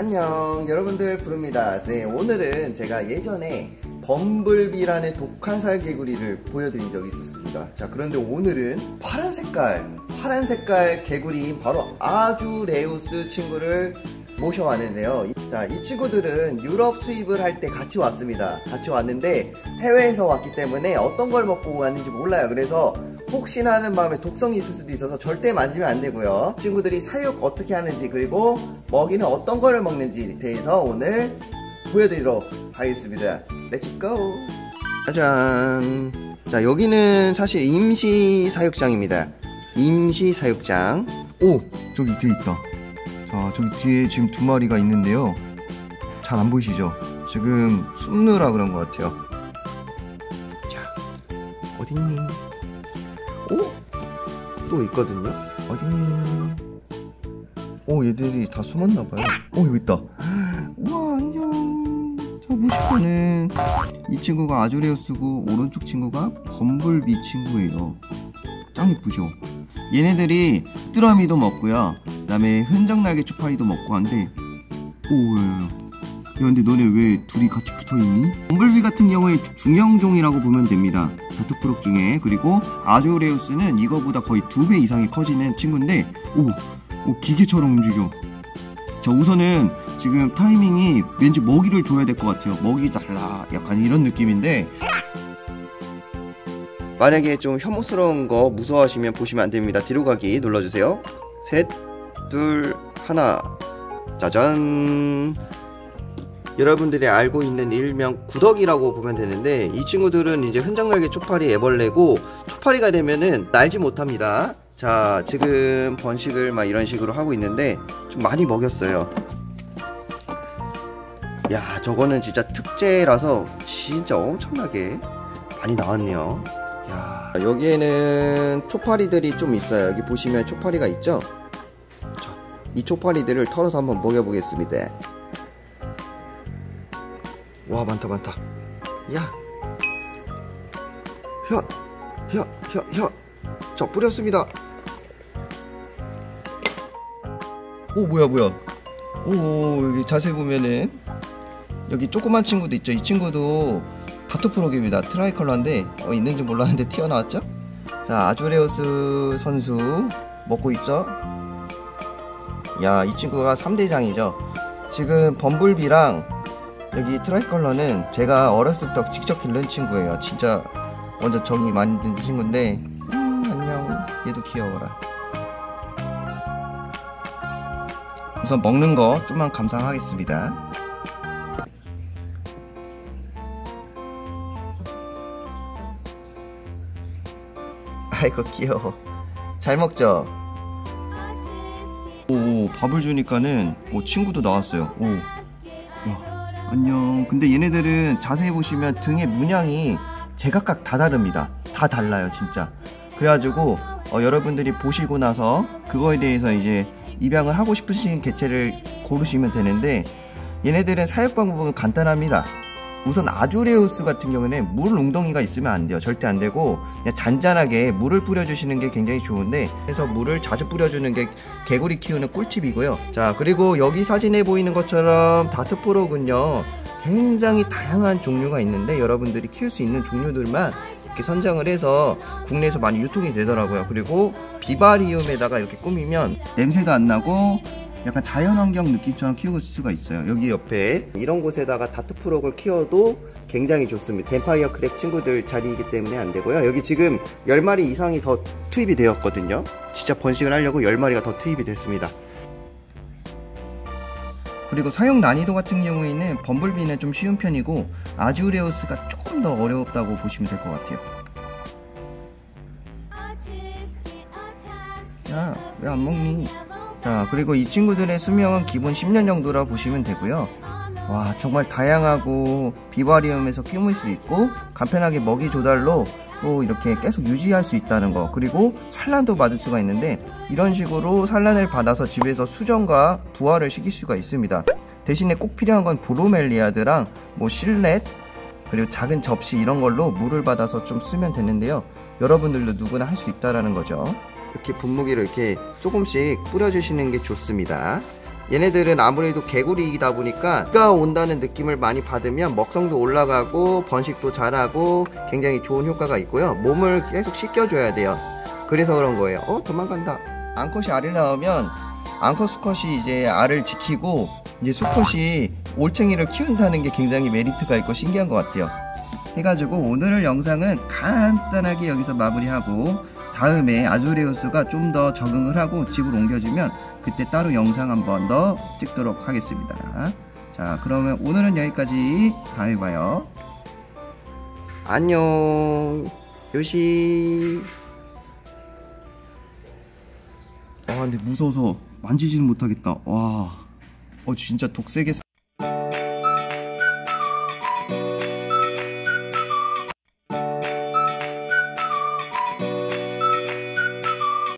안녕. 여러분들 부릅니다. 네 오늘은 제가 예전에 범블비라는 독화살 개구리를 보여드린 적이 있었습니다. 자 그런데 오늘은 파란 색깔 파란 색깔 개구리인 바로 아주레우스 친구를 모셔왔는데요. 자이 친구들은 유럽 수입을 할 때 같이 왔습니다. 같이 왔는데 해외에서 왔기 때문에 어떤 걸 먹고 왔는지 몰라요. 그래서 혹시나 하는 마음에 독성이 있을 수도 있어서 절대 만지면 안 되고요. 친구들이 사육 어떻게 하는지 그리고 먹이는 어떤 거를 먹는지 대해서 오늘 보여드리도록 하겠습니다. Let's go 짜잔! 자 여기는 사실 임시 사육장입니다. 임시 사육장. 오! 저기 뒤에 있다. 자 저기 뒤에 지금 두 마리가 있는데요. 잘 안 보이시죠? 지금 숨느라 그런 것 같아요. 자 어딨니 오? 또 있거든요? 어딨니? 오 얘들이 다 숨었나봐요. 오 여기 있다. 우와 안녕. 자 보시면은 이 친구가 아주레우스고 오른쪽 친구가 범블비 친구예요. 짱 이쁘죠? 얘네들이 뚜러미도 먹고요. 그 다음에 흔적날개 초파리도 먹고 한데 오 야, 야 근데 너네 왜 둘이 같이 붙어있니? 범블비 같은 경우에 중형종이라고 보면 됩니다 다트프록 중에 그리고 아주레우스는 이거보다 거의 두 배 이상이 커지는 친구인데 오, 오 기계처럼 움직여. 자 우선은 지금 타이밍이 왠지 먹이를 줘야 될 것 같아요. 먹이 달라 약간 이런 느낌인데. 만약에 좀 혐오스러운 거 무서워하시면 보시면 안됩니다. 뒤로 가기 눌러주세요. 셋 둘 하나. 짜잔 여러분들이 알고 있는 일명 구덕이라고 보면 되는데 이 친구들은 이제 흔적날개 초파리 애벌레고 초파리가 되면은 날지 못합니다. 자 지금 번식을 막 이런 식으로 하고 있는데 좀 많이 먹였어요. 야 저거는 진짜 특제라서 진짜 엄청나게 많이 나왔네요. 야 여기에는 초파리들이 좀 있어요. 여기 보시면 초파리가 있죠? 자, 이 초파리들을 털어서 한번 먹여보겠습니다 와 많다 많다. 야. 혀, 혀, 혀, 혀. 자 뿌렸습니다. 오 뭐야 뭐야. 오 여기 자세히 보면은 여기 조그만 친구도 있죠. 이 친구도 다트프로입니다. 트라이컬러인데 어, 있는지 몰랐는데 튀어나왔죠? 자 아주레우스 선수 먹고 있죠? 야 이 친구가 3대장이죠. 지금 범블비랑 여기 트라이컬러는 제가 어렸을 때부터 직접 기른 친구예요. 진짜 완전 정이 많이 든 친구인데 음 안녕. 얘도 귀여워라. 우선 먹는 거 좀만 감상하겠습니다. 아이고 귀여워. 잘 먹죠? 오 밥을 주니까는 오 친구도 나왔어요. 오. 야, 안녕. 근데 얘네들은 자세히 보시면 등의 문양이 제각각 다 다릅니다. 다 달라요 진짜. 그래가지고 어, 여러분들이 보시고 나서 그거에 대해서 이제 입양을 하고 싶으신 개체를 고르시면 되는데 얘네들은 사육 방법은 간단합니다 우선 아주레우스 같은 경우는 물 웅덩이가 있으면 안 돼요. 절대 안 되고 그냥 잔잔하게 물을 뿌려주시는 게 굉장히 좋은데 그래서 물을 자주 뿌려주는 게 개구리 키우는 꿀팁이고요. 자 그리고 여기 사진에 보이는 것처럼 dart frog은요. 굉장히 다양한 종류가 있는데 여러분들이 키울 수 있는 종류들만 이렇게 선정을 해서 국내에서 많이 유통이 되더라고요. 그리고 vivarium에다가 이렇게 꾸미면 냄새도 안 나고 약간 자연환경 느낌처럼 키울 수가 있어요. 여기 옆에. 이런 곳에다가 dart frog을 키워도 굉장히 좋습니다. vampire crab 친구들 자리이기 때문에 안 되고요. 여기 지금 10마리 이상이 더 투입이 되었거든요. 진짜 번식을 하려고 10마리가 더 투입이 됐습니다. 그리고 사용 난이도 같은 경우에는 범블비는 좀 쉬운 편이고 아주레우스가 조금 더 어렵다고 보시면 될 것 같아요. 야 왜 안 먹니 자 그리고 이 친구들의 수명은 기본 10년 정도라 보시면 되고요. 와 정말 다양하고 비바리움에서 키울 수 있고 간편하게 먹이 조달로 또 이렇게 계속 유지할 수 있다는 거 그리고 산란도 받을 수가 있는데 이런 식으로 산란을 받아서 집에서 수정과 부화를 시킬 수가 있습니다. 대신에 꼭 필요한 건 브로멜리아드랑 뭐 실렛 그리고 작은 접시 이런 걸로 물을 받아서 좀 쓰면 되는데요. 여러분들도 누구나 할 수 있다라는 거죠 이렇게 분무기를 이렇게 조금씩 뿌려주시는 게 좋습니다 얘네들은 아무래도 개구리이다 보니까 비가 온다는 느낌을 많이 받으면 먹성도 올라가고 번식도 잘하고 굉장히 좋은 효과가 있고요. 몸을 계속 씻겨줘야 돼요. 그래서 그런 거예요. 어 도망간다. 앙컷이 알을 낳으면 앙컷 수컷이 이제 알을 지키고 이제 수컷이 올챙이를 키운다는 게 굉장히 메리트가 있고 신기한 것 같아요. 해가지고 오늘 영상은 간단하게 여기서 마무리하고 다음에 아조레우스가 좀 더 적응을 하고 집으로 옮겨주면 그때 따로 영상 한번 더 찍도록 하겠습니다. 자 그러면 오늘은 여기까지. 다음에 봐요. 안녕. 요시. 아 근데 무서워서 만지지는 못하겠다. 와. 어, 진짜 독색에